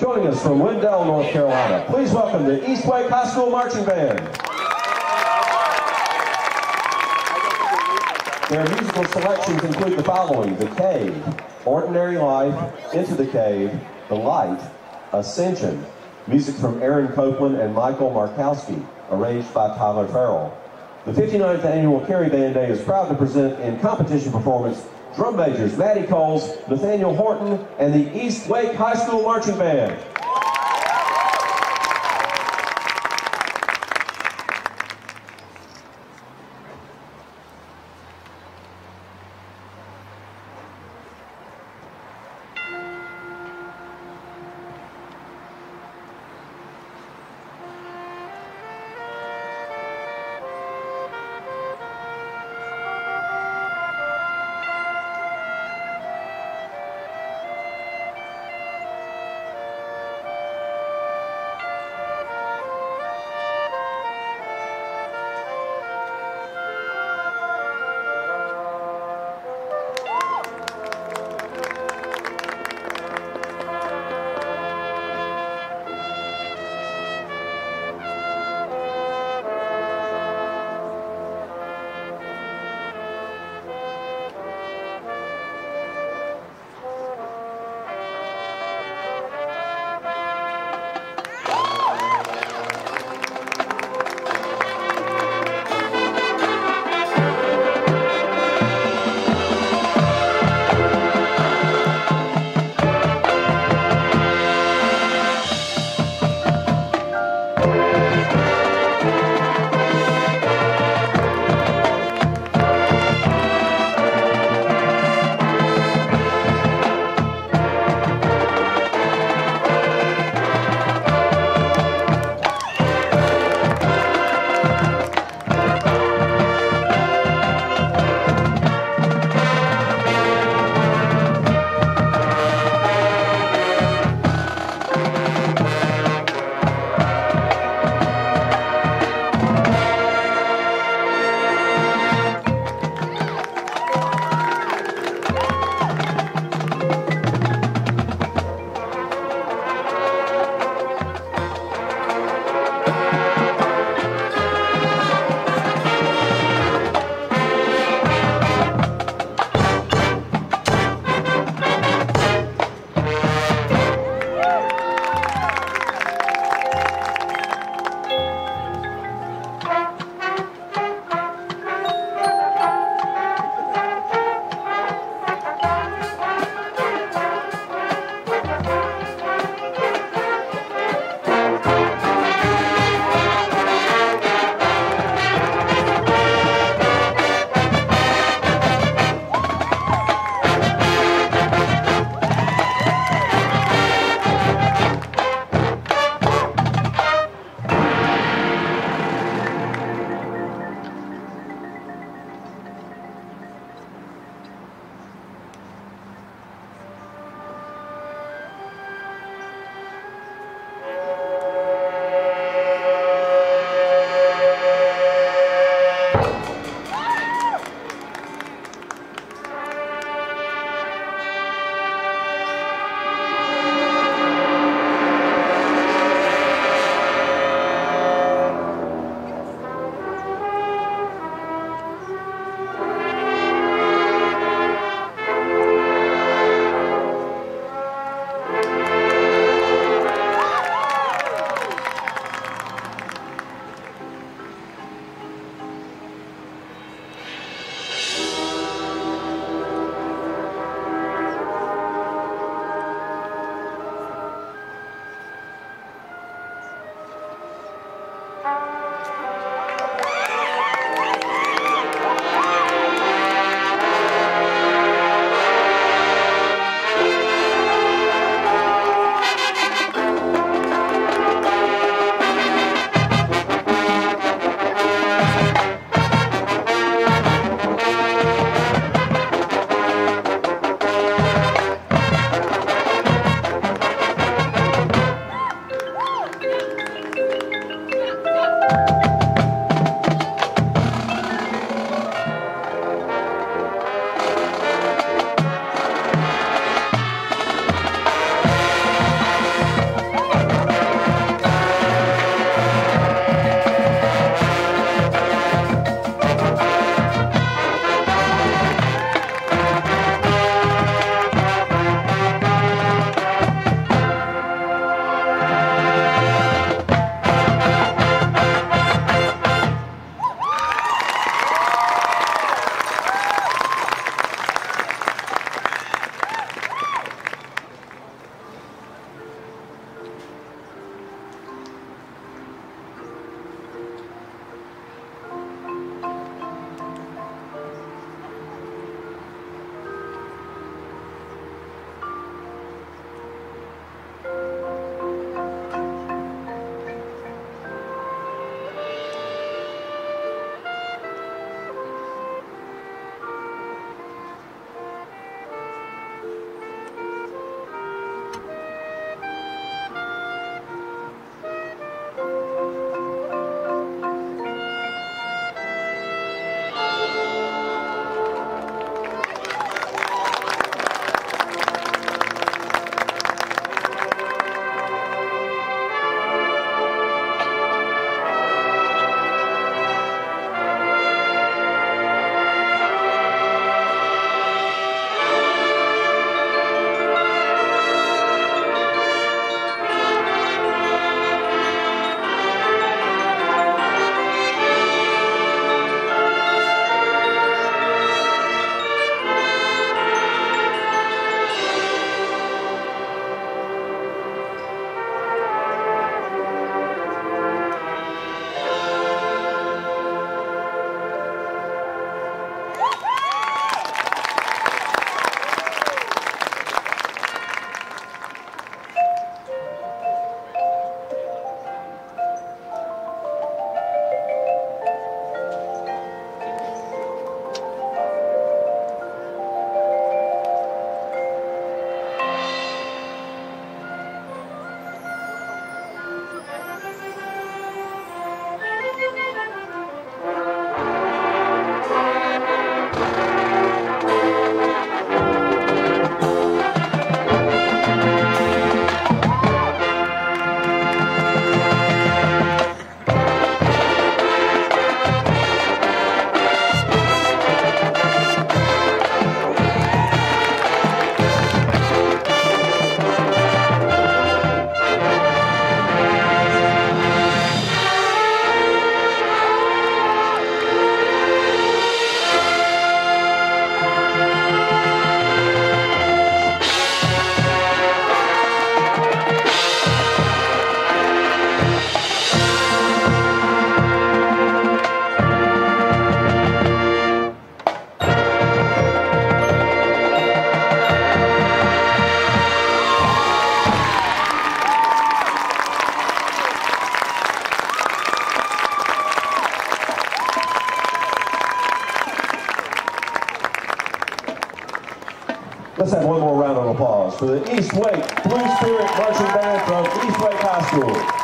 Joining us from Wendell, North Carolina, please welcome the East Wake High School Marching Band. Their musical selections include the following, The Cave, Ordinary Life, Into the Cave, The Light, Ascension, music from Aaron Copland and Michael Markowski, arranged by Tyler Farrell. The 59th annual Cary Band Day is proud to present in competition performance drum majors Maddie Coles, Nathaniel Horton, and the East Wake High School Marching Band. have one more round of applause for the East Wake Blue Spirit Marching Band from East Wake High School.